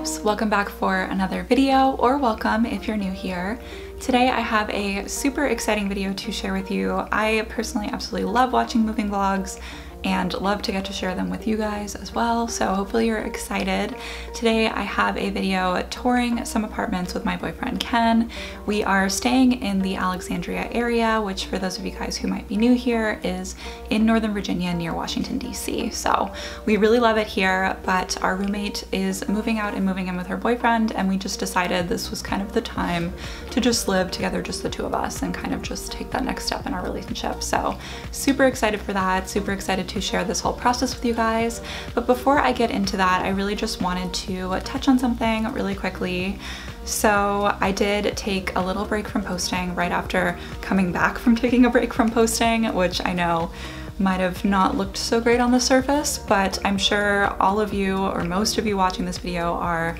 loves, welcome back for another video or welcome if you're new here. Today I have a super exciting video to share with you. I personally absolutely love watching moving vlogs and love to get to share them with you guys as well. So hopefully you're excited. Today I have a video touring some apartments with my boyfriend Ken. We are staying in the Alexandria area, which for those of you guys who might be new here is in Northern Virginia near Washington DC. So we really love it here, but our roommate is moving out and moving in with her boyfriend and we just decided this was kind of the time to just live together, just the two of us and kind of just take that next step in our relationship. So super excited for that, super excited to share this whole process with you guys. But before I get into that, I really just wanted to touch on something really quickly. So I did take a little break from posting right after coming back from taking a break from posting, which I know might have not looked so great on the surface, but I'm sure all of you or most of you watching this video are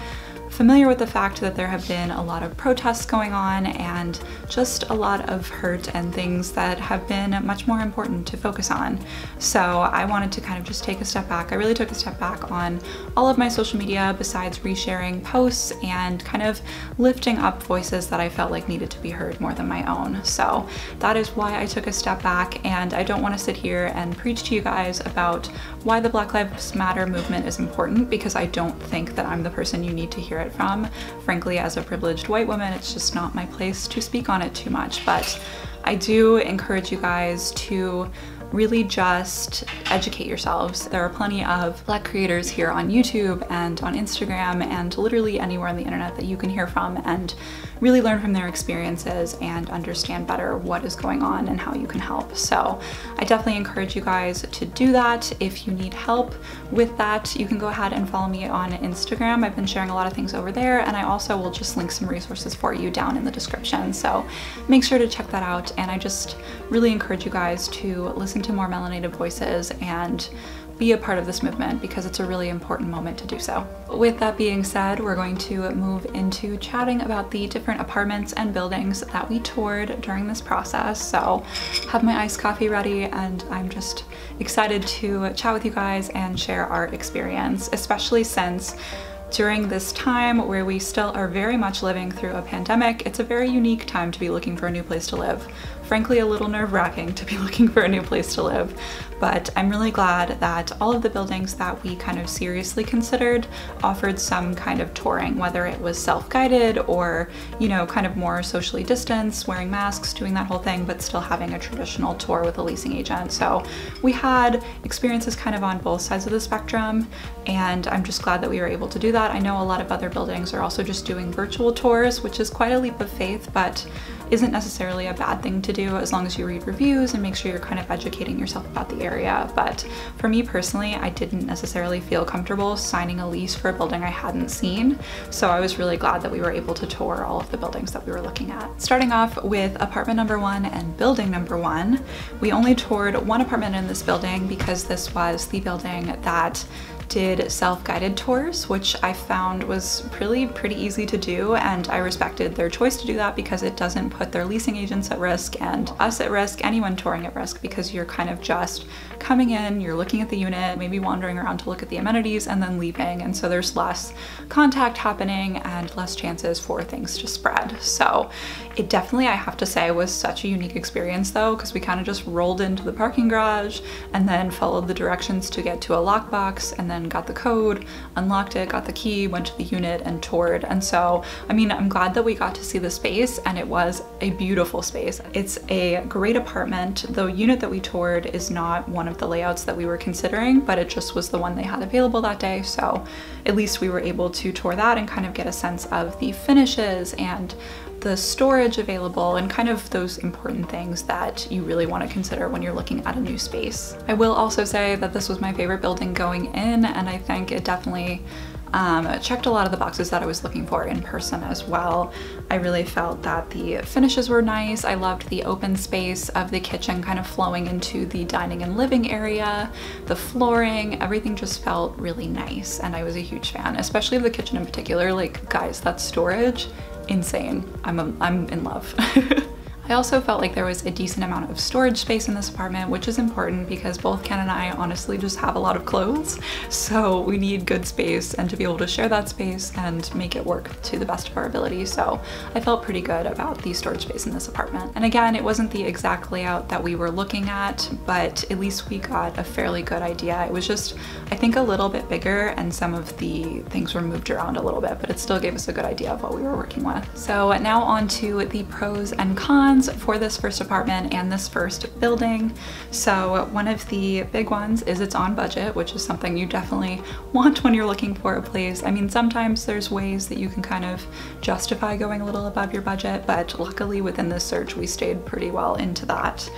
familiar with the fact that there have been a lot of protests going on and just a lot of hurt and things that have been much more important to focus on. So I wanted to kind of just take a step back. I really took a step back on all of my social media besides resharing posts and kind of lifting up voices that I felt like needed to be heard more than my own. So that is why I took a step back and I don't want to sit here and preach to you guys about why the Black Lives Matter movement is important because I don't think that I'm the person you need to hear it from. Frankly, as a privileged white woman, it's just not my place to speak on it too much, but I do encourage you guys to really just educate yourselves. There are plenty of black creators here on YouTube and on Instagram and literally anywhere on the internet that you can hear from and really learn from their experiences and understand better what is going on and how you can help. So I definitely encourage you guys to do that. If you need help with that, you can go ahead and follow me on Instagram. I've been sharing a lot of things over there and I also will just link some resources for you down in the description. So make sure to check that out and I just really encourage you guys to listen to more melanated voices and be a part of this movement because it's a really important moment to do so. With that being said, we're going to move into chatting about the different apartments and buildings that we toured during this process. So have my iced coffee ready and I'm just excited to chat with you guys and share our experience, especially since during this time where we still are very much living through a pandemic, it's a very unique time to be looking for a new place to live frankly a little nerve wracking to be looking for a new place to live. But I'm really glad that all of the buildings that we kind of seriously considered offered some kind of touring, whether it was self-guided or, you know, kind of more socially distanced, wearing masks, doing that whole thing, but still having a traditional tour with a leasing agent. So we had experiences kind of on both sides of the spectrum, and I'm just glad that we were able to do that. I know a lot of other buildings are also just doing virtual tours, which is quite a leap of faith, but isn't necessarily a bad thing to do as long as you read reviews and make sure you're kind of educating yourself about the area. But for me personally, I didn't necessarily feel comfortable signing a lease for a building I hadn't seen. So I was really glad that we were able to tour all of the buildings that we were looking at. Starting off with apartment number one and building number one, we only toured one apartment in this building because this was the building that did self-guided tours, which I found was really pretty easy to do and I respected their choice to do that because it doesn't put their leasing agents at risk and us at risk, anyone touring at risk because you're kind of just coming in, you're looking at the unit, maybe wandering around to look at the amenities and then leaving and so there's less contact happening and less chances for things to spread. So it definitely, I have to say, was such a unique experience though because we kind of just rolled into the parking garage and then followed the directions to get to a lockbox and then got the code, unlocked it, got the key, went to the unit and toured. And so, I mean, I'm glad that we got to see the space and it was a beautiful space. It's a great apartment. The unit that we toured is not one of the layouts that we were considering, but it just was the one they had available that day. So at least we were able to tour that and kind of get a sense of the finishes and the storage available and kind of those important things that you really want to consider when you're looking at a new space. I will also say that this was my favorite building going in and I think it definitely Um, checked a lot of the boxes that I was looking for in person as well. I really felt that the finishes were nice. I loved the open space of the kitchen kind of flowing into the dining and living area. The flooring, everything just felt really nice and I was a huge fan, especially of the kitchen in particular. Like guys, that storage, insane. I'm, a, I'm in love. I also felt like there was a decent amount of storage space in this apartment, which is important because both Ken and I honestly just have a lot of clothes. So we need good space and to be able to share that space and make it work to the best of our ability. So I felt pretty good about the storage space in this apartment. And again, it wasn't the exact layout that we were looking at, but at least we got a fairly good idea. It was just, I think a little bit bigger and some of the things were moved around a little bit, but it still gave us a good idea of what we were working with. So now on to the pros and cons for this first apartment and this first building. So one of the big ones is it's on budget, which is something you definitely want when you're looking for a place. I mean, sometimes there's ways that you can kind of justify going a little above your budget, but luckily within this search, we stayed pretty well into that.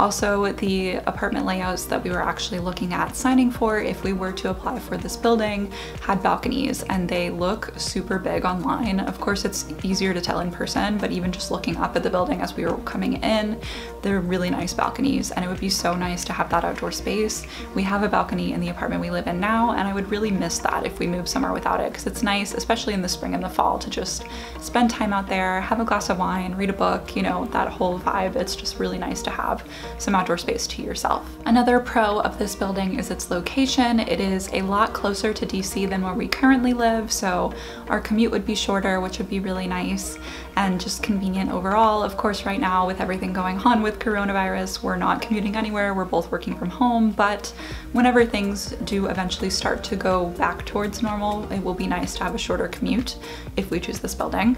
Also, the apartment layouts that we were actually looking at signing for if we were to apply for this building had balconies and they look super big online. Of course, it's easier to tell in person, but even just looking up at the building as we were coming in, they're really nice balconies and it would be so nice to have that outdoor space. We have a balcony in the apartment we live in now and I would really miss that if we moved somewhere without it because it's nice, especially in the spring and the fall, to just spend time out there, have a glass of wine, read a book, you know, that whole vibe. It's just really nice to have some outdoor space to yourself. Another pro of this building is its location. It is a lot closer to DC than where we currently live, so our commute would be shorter, which would be really nice and just convenient overall. Of course, right now with everything going on with coronavirus, we're not commuting anywhere. We're both working from home, but whenever things do eventually start to go back towards normal, it will be nice to have a shorter commute if we choose this building.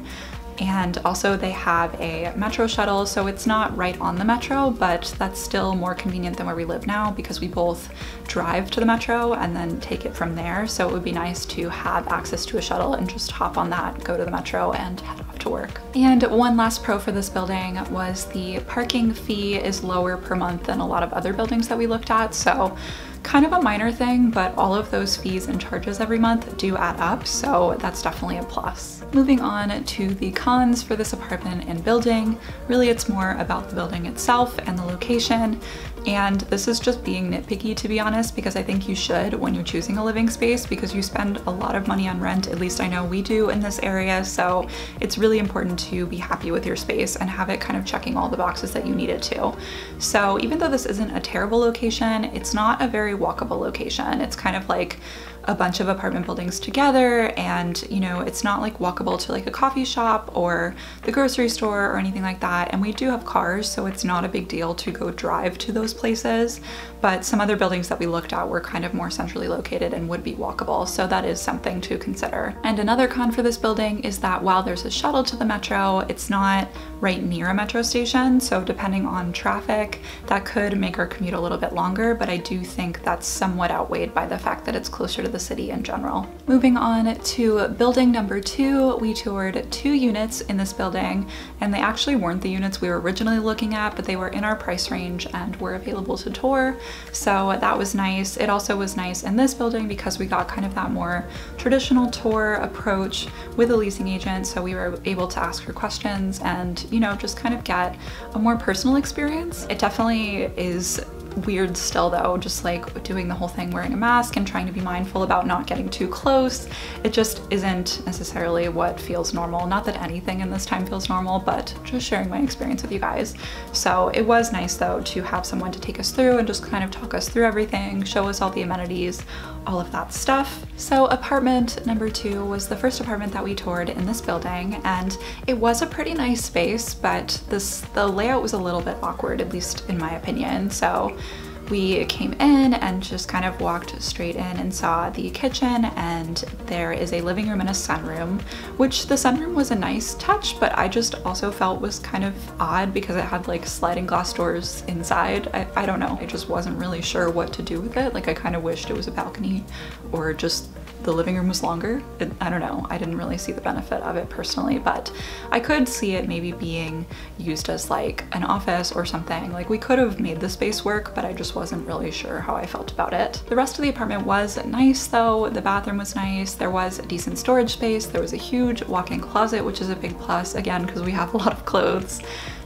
And also they have a metro shuttle, so it's not right on the metro, but that's still more convenient than where we live now because we both drive to the metro and then take it from there. So it would be nice to have access to a shuttle and just hop on that, go to the metro and head off to work. And one last pro for this building was the parking fee is lower per month than a lot of other buildings that we looked at. So kind of a minor thing, but all of those fees and charges every month do add up, so that's definitely a plus. Moving on to the cons for this apartment and building, really it's more about the building itself and the location. And this is just being nitpicky to be honest, because I think you should when you're choosing a living space because you spend a lot of money on rent, at least I know we do in this area. So it's really important to be happy with your space and have it kind of checking all the boxes that you need it to. So even though this isn't a terrible location, it's not a very walkable location. It's kind of like a bunch of apartment buildings together and you know it's not like walkable to like a coffee shop or the grocery store or anything like that. And we do have cars so it's not a big deal to go drive to those places. But some other buildings that we looked at were kind of more centrally located and would be walkable. So that is something to consider. And another con for this building is that while there's a shuttle to the metro it's not right near a metro station. So depending on traffic that could make our commute a little bit longer. But I do think that's somewhat outweighed by the fact that it's closer to the city in general. Moving on to building number two, we toured two units in this building and they actually weren't the units we were originally looking at, but they were in our price range and were available to tour. So that was nice. It also was nice in this building because we got kind of that more traditional tour approach with a leasing agent. So we were able to ask her questions and, you know, just kind of get a more personal experience. It definitely is weird still though, just like doing the whole thing wearing a mask and trying to be mindful about not getting too close. It just isn't necessarily what feels normal. Not that anything in this time feels normal, but just sharing my experience with you guys. So it was nice though to have someone to take us through and just kind of talk us through everything, show us all the amenities, all of that stuff. So apartment number two was the first apartment that we toured in this building and it was a pretty nice space, but this the layout was a little bit awkward, at least in my opinion. So we came in and just kind of walked straight in and saw the kitchen and there is a living room and a sunroom, which the sunroom was a nice touch, but I just also felt was kind of odd because it had like sliding glass doors inside. I, I don't know, I just wasn't really sure what to do with it. Like I kind of wished it was a balcony or just the living room was longer. It, I don't know, I didn't really see the benefit of it personally, but I could see it maybe being used as like an office or something. Like we could have made the space work, but I just wasn't really sure how I felt about it. The rest of the apartment was nice though. The bathroom was nice. There was a decent storage space. There was a huge walk-in closet, which is a big plus again, because we have a lot of clothes.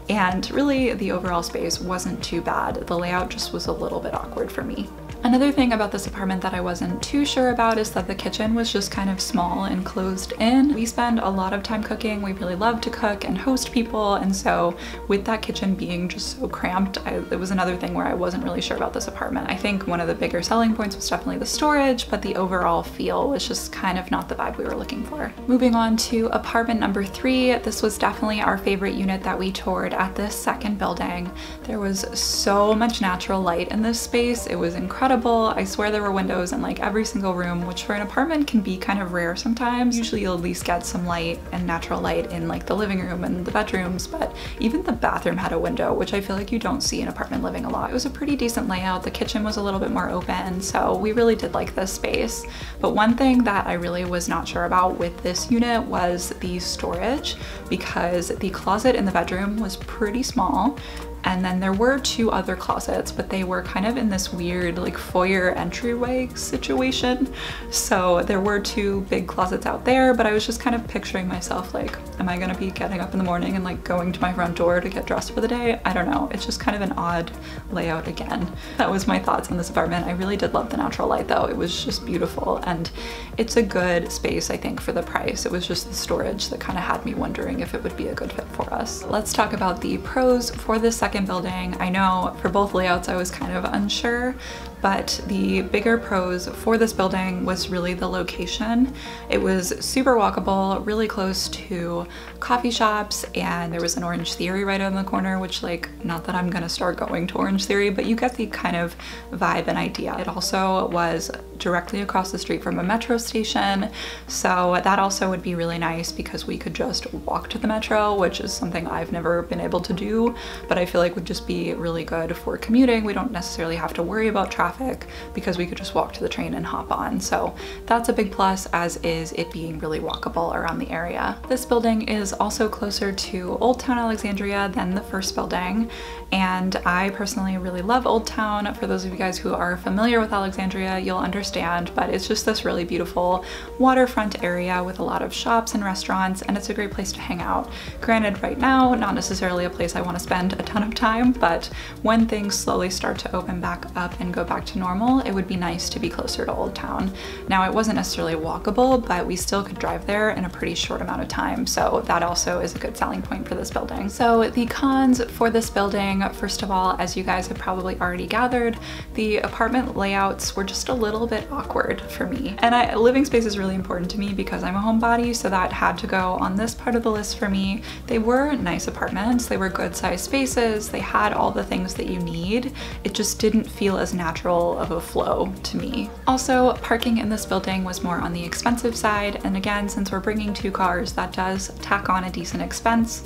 And really the overall space wasn't too bad. The layout just was a little bit awkward for me. Another thing about this apartment that I wasn't too sure about is that the kitchen was just kind of small and closed in. We spend a lot of time cooking. We really love to cook and host people. And so with that kitchen being just so cramped, I, it was another thing where I wasn't really sure about this apartment. I think one of the bigger selling points was definitely the storage, but the overall feel was just kind of not the vibe we were looking for. Moving on to apartment number three, this was definitely our favorite unit that we toured at this second building. There was so much natural light in this space. It was incredible incredible. I swear there were windows in like every single room, which for an apartment can be kind of rare sometimes. Usually you'll at least get some light and natural light in like the living room and the bedrooms, but even the bathroom had a window, which I feel like you don't see in apartment living a lot. It was a pretty decent layout. The kitchen was a little bit more open, so we really did like this space. But one thing that I really was not sure about with this unit was the storage because the closet in the bedroom was pretty small and then there were two other closets, but they were kind of in this weird like foyer entryway situation. So there were two big closets out there, but I was just kind of picturing myself like, am I gonna be getting up in the morning and like going to my front door to get dressed for the day? I don't know. It's just kind of an odd layout again. That was my thoughts on this apartment. I really did love the natural light though. It was just beautiful and it's a good space, I think, for the price. It was just the storage that kind of had me wondering if it would be a good fit for us. Let's talk about the pros for this second second building. I know for both layouts I was kind of unsure, but the bigger pros for this building was really the location. It was super walkable, really close to coffee shops, and there was an Orange Theory right on the corner, which like, not that I'm gonna start going to Orange Theory, but you get the kind of vibe and idea. It also was directly across the street from a metro station, so that also would be really nice because we could just walk to the metro, which is something I've never been able to do, but I feel like would just be really good for commuting. We don't necessarily have to worry about traffic because we could just walk to the train and hop on. So that's a big plus as is it being really walkable around the area. This building is also closer to Old Town Alexandria than the first building. And I personally really love Old Town. For those of you guys who are familiar with Alexandria, you'll understand, but it's just this really beautiful waterfront area with a lot of shops and restaurants, and it's a great place to hang out. Granted, right now, not necessarily a place I want to spend a ton of time, but when things slowly start to open back up and go back to normal, it would be nice to be closer to Old Town. Now, it wasn't necessarily walkable, but we still could drive there in a pretty short amount of time, so that also is a good selling point for this building. So the cons for this building, first of all, as you guys have probably already gathered, the apartment layouts were just a little bit awkward for me. And I, living space is really important to me because I'm a homebody, so that had to go on this part of the list for me. They were nice apartments, they were good sized spaces, they had all the things that you need. It just didn't feel as natural of a flow to me. Also, parking in this building was more on the expensive side, and again, since we're bringing two cars, that does tack on a decent expense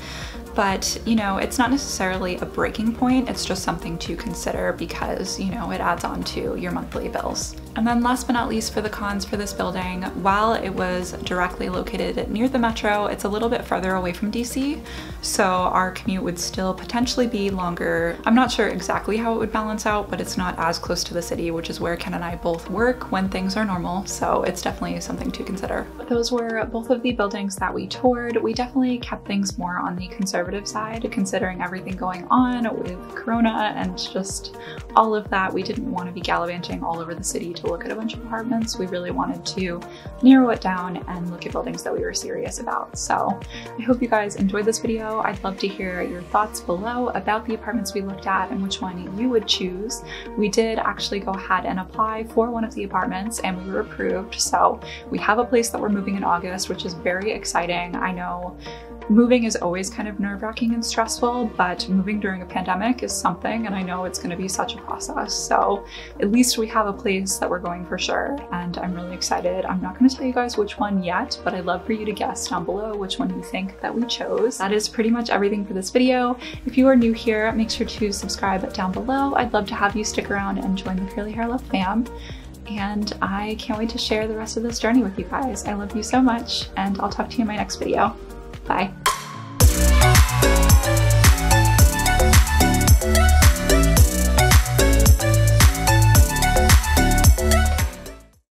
but you know, it's not necessarily a breaking point, it's just something to consider because, you know, it adds on to your monthly bills. And then last but not least for the cons for this building, while it was directly located near the metro, it's a little bit further away from DC, so our commute would still potentially be longer. I'm not sure exactly how it would balance out, but it's not as close to the city, which is where Ken and I both work when things are normal, so it's definitely something to consider. Those were both of the buildings that we toured. We definitely kept things more on the conservative side, considering everything going on with Corona and just all of that. We didn't want to be gallivanting all over the city to look at a bunch of apartments. We really wanted to narrow it down and look at buildings that we were serious about. So I hope you guys enjoyed this video. I'd love to hear your thoughts below about the apartments we looked at and which one you would choose. We did actually go ahead and apply for one of the apartments and we were approved. So we have a place that we're moving in August, which is very exciting. I know Moving is always kind of nerve wracking and stressful, but moving during a pandemic is something, and I know it's going to be such a process. So at least we have a place that we're going for sure, and I'm really excited. I'm not going to tell you guys which one yet, but I'd love for you to guess down below which one you think that we chose. That is pretty much everything for this video. If you are new here, make sure to subscribe down below. I'd love to have you stick around and join the Curly Hair Love fam. and I can't wait to share the rest of this journey with you guys. I love you so much and I'll talk to you in my next video. Bye.